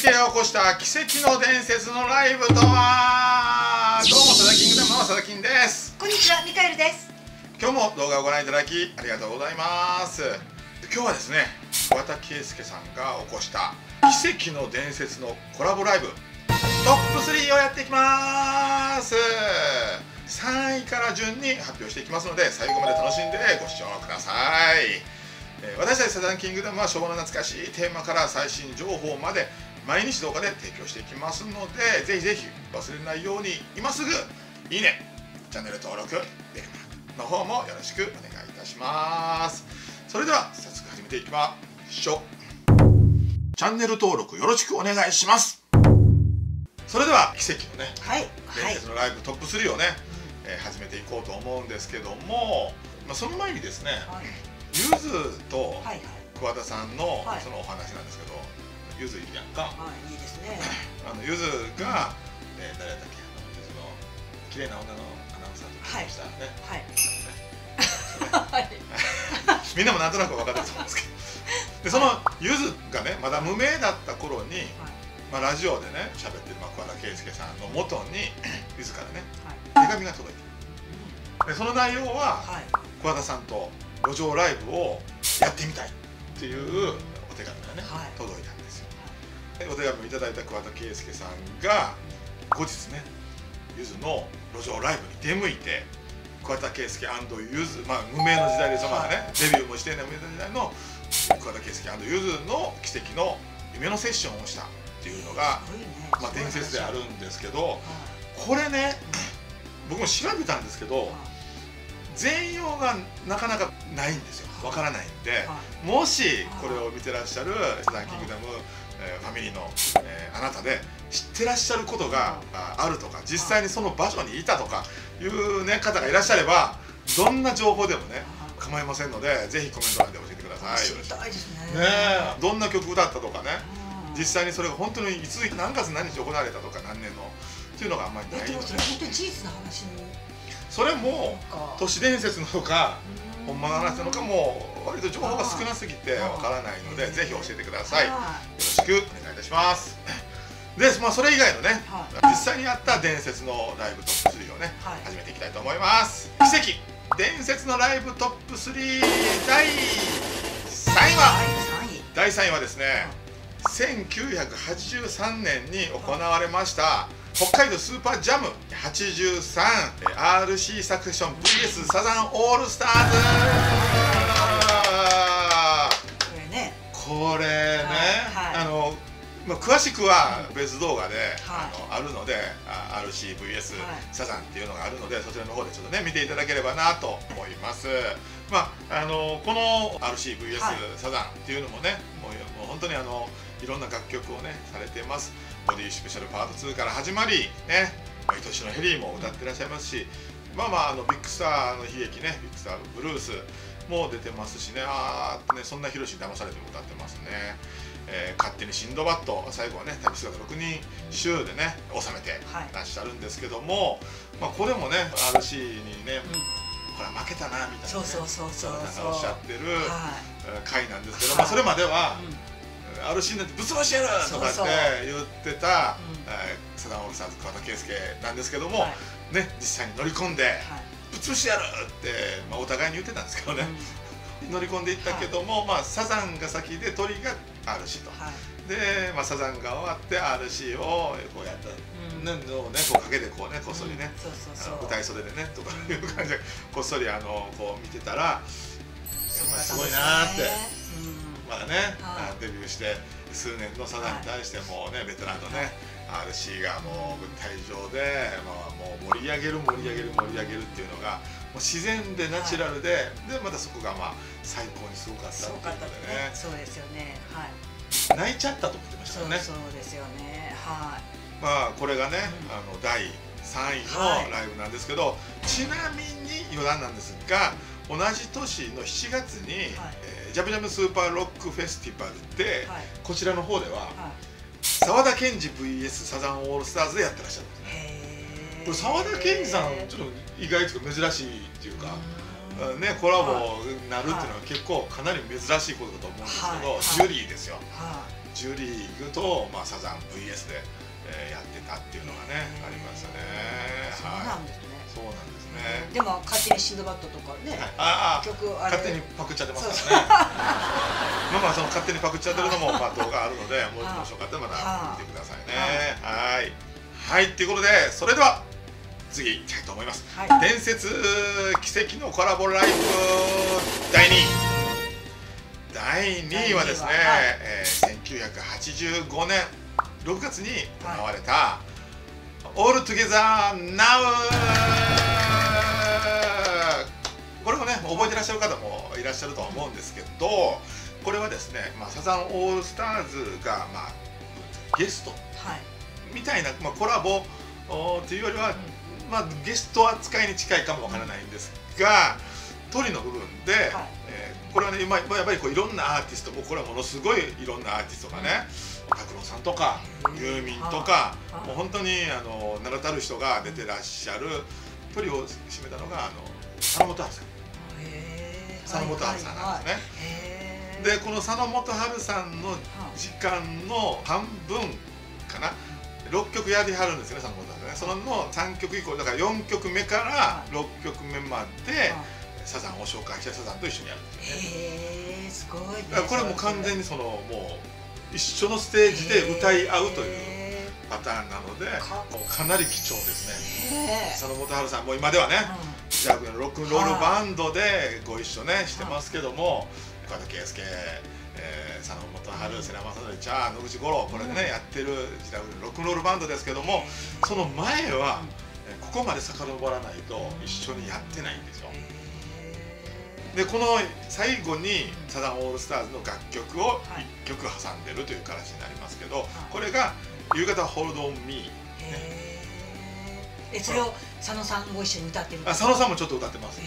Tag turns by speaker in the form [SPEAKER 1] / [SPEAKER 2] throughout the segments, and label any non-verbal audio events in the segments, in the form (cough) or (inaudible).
[SPEAKER 1] 世を起こした奇跡の伝説のライブとは。どうもサダキングダムのサダキンです。
[SPEAKER 2] こんにちはミカエルです。
[SPEAKER 1] 今日も動画をご覧いただきありがとうございます。今日はですね桑田佳祐さんが起こした奇跡の伝説のコラボライブトップ3をやっていきます。3位から順に発表していきますので最後まで楽しんでご視聴ください。私たちサザンキングダムは昭和の懐かしいテーマから最新情報まで毎日動画で提供していきますのでぜひぜひ忘れないように今すぐいいねチャンネル登録ベルマの方もよろしくお願いいたします。それでは早速始めていきましょう。チャンネル登録よろしくお願いします。それでは奇跡のね、
[SPEAKER 2] はい、
[SPEAKER 1] 伝説のライブトップ3をね、えー、始めていこうと思うんですけども、まあ、その前にですね、はい。ゆずと桑田さんのそのお話なんですけど、ゆずいるやんか、
[SPEAKER 2] はい、いいですね。(clears throat)
[SPEAKER 1] あのゆずが、えー、誰だっけあのゆずの綺麗な女のアナウンサーと結婚したね。はい、はい、みんなもなんとなく分かってると思うんですけど。でそのゆずがねまだ無名だった頃に、まあ、ラジオでね喋ってる桑田佳祐さんのもとに (clears throat) ゆずからね、手紙が届いてでその内容は、桑田さんと路上ライブをやってみたいっていうお手紙がね、はい、届いたお手紙をいただいた桑田佳祐さんが後日ねゆずの路上ライブに出向いて桑田佳祐ゆずまあ無名の時代ですよまだね、デビューもしてない無名の時代の桑田佳祐ゆずの奇跡の夢のセッションをしたっていうのが、ね、まあ、伝説であるんですけど、これね僕も調べたんですけど、全容がなかなかないんですよ。わからないんで、もしこれを見てらっしゃる「サザンキングダム」えー、ファミリーの、えー、あなたで知ってらっしゃることがあるとか実際にその場所にいたとかいう、ね、方がいらっしゃればどんな情報でもね構いませんのでぜひコメント欄で教えてください。
[SPEAKER 2] いね。
[SPEAKER 1] ねどんな曲歌ったとかね実際にそれが本当にいつ何月何日行われたとか何年のっていうのがあんまりないので。
[SPEAKER 2] 本当に事実の話
[SPEAKER 1] それも都市伝説なのかほん。まの話なのかも割と情報が少なすぎてわからないのでぜひ教えてください。よろしくお願いいたします。(laughs) で、まあ、それ以外のね、実際にあった伝説のライブトップ3をね、始めていきたいと思います。奇跡。伝説のライブトップ3第3位は、第3位。はですね、1983年に行われました北海道スーパージャム。83RC サクション。VS サザンオールスターズ。
[SPEAKER 2] これね。
[SPEAKER 1] これね、はいはい、あのまあ、詳しくは別動画で、はい、あのあるので RCVS サザンっていうのがあるのでそちらの方でちょっとね見ていただければなと思います。まああのこの RCVS サザンっていうのもねもうもう本当にあのいろんな楽曲をねされてますボディスペシャルパート2から始まりね愛しのヘリーも歌ってらっしゃいますしまあまああのビッグスターの悲劇ねビッグスターブルースも出てますしねああねそんなヒロシに騙されても歌ってますね、えー、勝手にシンドバッド最後はね旅姿6人衆でね収めてらっしゃるんですけども、はい、まあこれもね RC にね、うん、これ負けたなみたいな、ね、そう
[SPEAKER 2] そうそうそう
[SPEAKER 1] おっしゃってる、回なんですけど、はい、まあそれまでは、うんあるシーンでぶっ潰してやるとかって言ってた、えサダンオールスターズ桑田佳祐なんですけども、はい、ね実際に乗り込んで、はい、ぶっ潰してやるって、まあ、お互いに言ってたんですけどね、うん、乗り込んでいったけども、はい、まあ、サザンが先で鳥が RC と。で、まあ、サザンが終わって RC をこうやった、うん、ねこう陰でこうねこっそりね、舞台袖でねとかいう感じでこっそりあのこう見てたらすごいなって。まだね、はい、デビューして数年のサザンに対してもね、ベテランのね RC がもう舞台上で、まあ、もう盛り上げる盛り上げる盛り上げるっていうのがもう自然でナチュラルで、はい、でまたそこがまあ最高にすごかったっていうのでね。
[SPEAKER 2] そうですよね。はい。
[SPEAKER 1] 泣いちゃったと思ってましたよね。
[SPEAKER 2] そうですよね。はい。
[SPEAKER 1] まあこれがね、うん、あの第3位のライブなんですけど、はい、ちなみに余談なんですが同じ年の7月に、はい、えー、ジャムジャムスーパーロックフェスティバルで、はい、こちらの方では澤、田研二 VS サザンオールスターズでやってらっしゃる。んですねこれ澤田研二さんちょっと意外と珍しいっていうかね、コラボになるっていうのは結構かなり珍しいことだと思うんですけど、ジュリーですよ、ジジュリーグと、まあ、サザン VS で、えー、やってたっていうのがねありましたね。
[SPEAKER 2] そうなんですね、
[SPEAKER 1] そうなんですね。
[SPEAKER 2] でも勝手にシンドバッドとかね、
[SPEAKER 1] ああ
[SPEAKER 2] 曲あれ。
[SPEAKER 1] 勝手にパクっちゃってますからね。まあまあその勝手にパクっちゃってるのもまあ動画あるので (laughs) もうもしよかったらまた見てくださいね。はい。はい。っていうことでそれでは次いきたいと思います、はい、伝説奇跡のコラボライブ第2位。第2位はですね、はい。えー、1985年6月に行われた、はい、オールトゥゲザーナウ覚えてらっしゃる方もいらっしゃると思うんですけどこれはですね、まあ、サザンオールスターズが、まあ、ゲスト。みたいな、まあ、コラボというよりは、まあ、ゲスト扱いに近いかもわからないんですが鳥の部分で、はい、えー、これはね、まあ、やっぱりこういろんなアーティストもこれはものすごいいろんなアーティストがね拓郎さんとかユーミンとかもう本当にあの名だたる人が出てらっしゃる鳥を締めたのがあの佐野元春さん。佐野元春さんなんですね。でこの佐野元春さんの時間の半分かな。6曲やりはるんですよね佐野元春ね。その3曲以降だから4曲目から6曲目までサザンを紹介したサザンと一緒にやるんですよね。
[SPEAKER 2] へえすごい、ね、
[SPEAKER 1] これも完全にそのもう一緒のステージで歌い合うというパターンなのでもうかなり貴重ですね。佐野元春さんも今ではね、ジャグのロックンロールバンドでご一緒ねしてますけども桑田佳祐えー、佐野元春、世良正則、チャー、野口五郎、これでね、やってる時代ロックンロールバンドですけども、その前は、ここまで遡らないと一緒にやってないんですよ。でこの最後にサザンオールスターズの楽曲を1曲挟んでるという形になりますけど、これが「夕方ホールドオンミー」
[SPEAKER 2] えそれを佐野さんご一緒に歌ってる
[SPEAKER 1] あ佐野さんもちょっと歌ってます、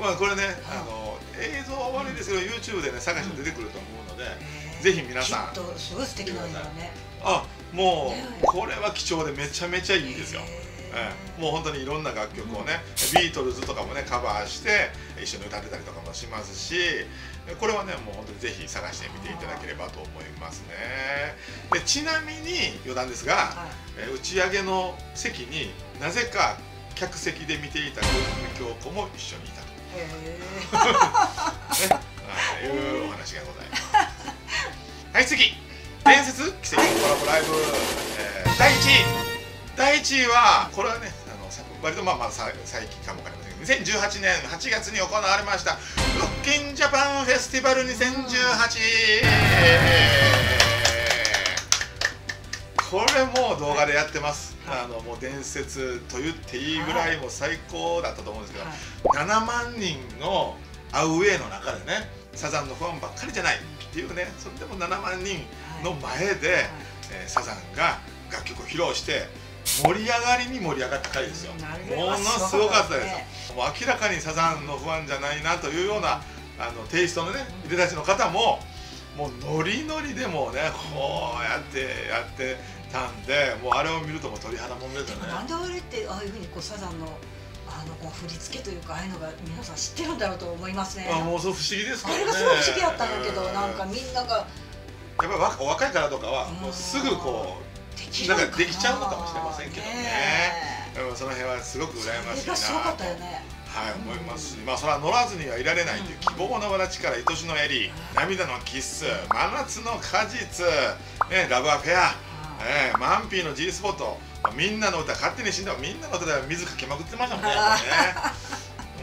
[SPEAKER 1] まあこれね、あの映像は悪いですけど、YouTube でね探して出てくると思うので、ぜひ皆さん。
[SPEAKER 2] すごい素敵なんだよね。
[SPEAKER 1] あもうこれは貴重でめちゃめちゃいいですよ、ええ、もう本当にいろんな楽曲をね、ビートルズとかもねカバーして一緒に歌ってたりとかもしますしこれはねもう本当にぜひ探してみていただければと思いますね。でちなみに余談ですが、はい、打ち上げの席になぜか客席で見ていた小泉京子も一緒にいたと。ね、いうお話がございます。はい次。伝説奇跡のコラボライブ、えー、第1位。第1位はこれはねあの割とまあまあ最近かもわかりません2018年8月に行われましたロッキンジャパンフェスティバル2018、これも動画でやってます、はい、あのもう伝説と言っていいぐらいも最高だったと思うんですけど、はい、7万人のアウェイの中でねサザンのファンばっかりじゃないっていうねそれでも7万人の前で、はい、えー、サザンが楽曲を披露して盛り上がりに盛り上がった回ですよ。ものすごかったですもう明らかにサザンのファンじゃないなというようなあのテイストのねいでたちの方ももうノリノリでもねこうやってやってたんでもうあれを見るともう鳥肌もんですよね。
[SPEAKER 2] なんであれってああいうふうにこうサザンのあのこう振り付けというかああいうのが皆さん知ってるんだろうと思いますね。
[SPEAKER 1] あもうそう不思議です
[SPEAKER 2] けどね。あれがすごい不思議だったんだけど、なんかみんながやっ
[SPEAKER 1] ぱり若い方とかはもうすぐこうなんかできちゃうのかもしれませんけどね。でもその辺はすごく羨ましいな。と、ね、はい思います。し、まあそれは乗らずにはいられないという希望の藁力愛しのエリー。涙のキッス。真夏の果実、ね、ラブアフェア、えー、マンピーの G スポット。みんなの歌勝手に死んだ。みんなの歌では水かけまくってましたもんねね。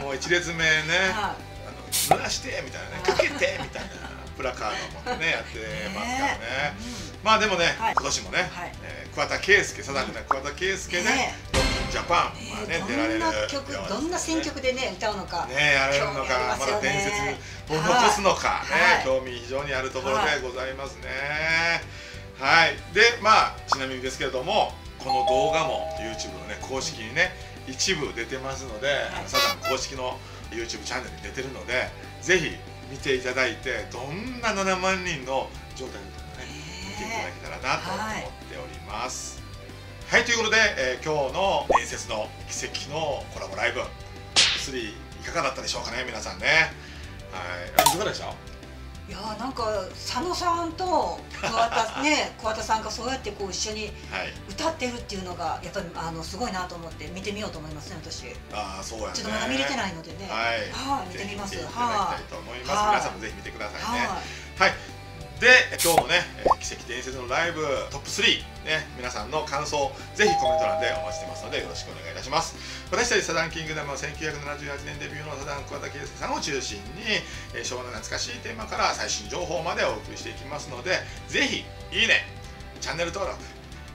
[SPEAKER 1] (laughs) もう一列目ね。あの濡らしてみたいなね。かけてみたいな。プラカードもねやってますからね、まあでもね、今年もね、え桑田佳祐サザンじゃない桑田佳祐ねジャパン、まあね、出られる。
[SPEAKER 2] 曲どんな選曲でね歌うのか。
[SPEAKER 1] ねやれるのかまだ伝説を残すのかね興味非常にあるところでございますね。はい。でまあちなみにですけれどもこの動画も YouTube のね公式にね一部出てますので、サザン公式の YouTube チャンネルに出てるのでぜひ見てい。ただいてどんな7万人の状態ていただけたらなと思っております。はい、はい、ということで、えー、今日の伝説の奇跡のコラボライブ3いかがだったでしょうかね皆さんね。はい、いかがでした？
[SPEAKER 2] いやーなんか佐野さんと桑田ね (laughs) 桑田さんがそうやってこう一緒に
[SPEAKER 1] はい。
[SPEAKER 2] 歌ってるっていうのがやっぱりあのすごいなと思って見てみようと思いますね私。
[SPEAKER 1] ああそうやね。
[SPEAKER 2] ちょっとまだ見れてないのでね。
[SPEAKER 1] はい。
[SPEAKER 2] はい見てみます。
[SPEAKER 1] 見ていただきたいと思います、
[SPEAKER 2] はい。
[SPEAKER 1] 皆さんもぜひ見てくださいね。
[SPEAKER 2] は
[SPEAKER 1] はいで今日のね奇跡伝説のライブトップ3ね皆さんの感想ぜひコメント欄でお待ちしてますのでよろしくお願いいたします。私たちサザンキングダムは1978年デビューのサザン桑田佳祐さんを中心に、昭和の懐かしいテーマから最新情報までお送りしていきますのでぜひいいねチャンネル登録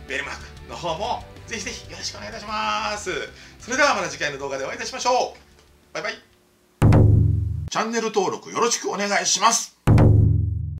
[SPEAKER 1] ベルマークの方もぜひぜひよろしくお願いいたします。それではまた次回の動画でお会いいたしましょう。バイバイ。チャンネル登録よろしくお願いします。